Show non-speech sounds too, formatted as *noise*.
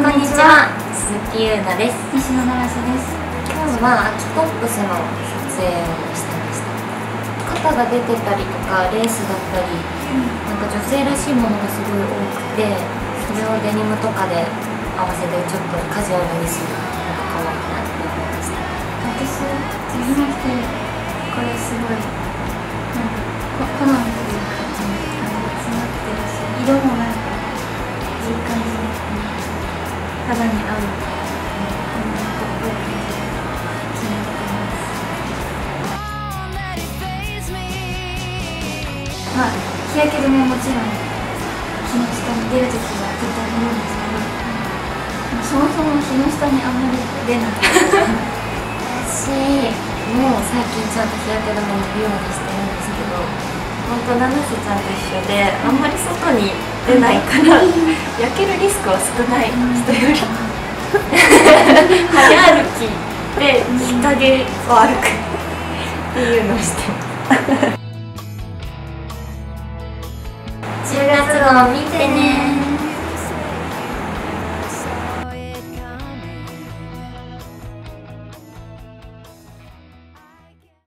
こんにちは。鈴木優奈です。西野七瀬です。今日は秋トップスの撮影をしてました。肩が出てたりとかレースだったり、なんか女性らしいものがすごい多くてそれをデニムとかで合わせてちょっとカジュアルにするのが可愛いなって思いました。私次の人これすごい肌に合うますまあ日焼け止めももちろん日の下に出るときは絶対塗るんですけどそもそも日の下にあんまり出ない。私もう最近ちゃんと日焼け止め塗るようにしてるんですけど本当七瀬ちゃんと一緒であんまり外に出ないから *laughs* 焼けるリスクは少ない人より。*laughs* 早歩き。で日陰を歩く。っていうのをして。ま *laughs* す10月号見てね